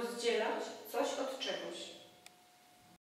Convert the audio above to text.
rozdzielać?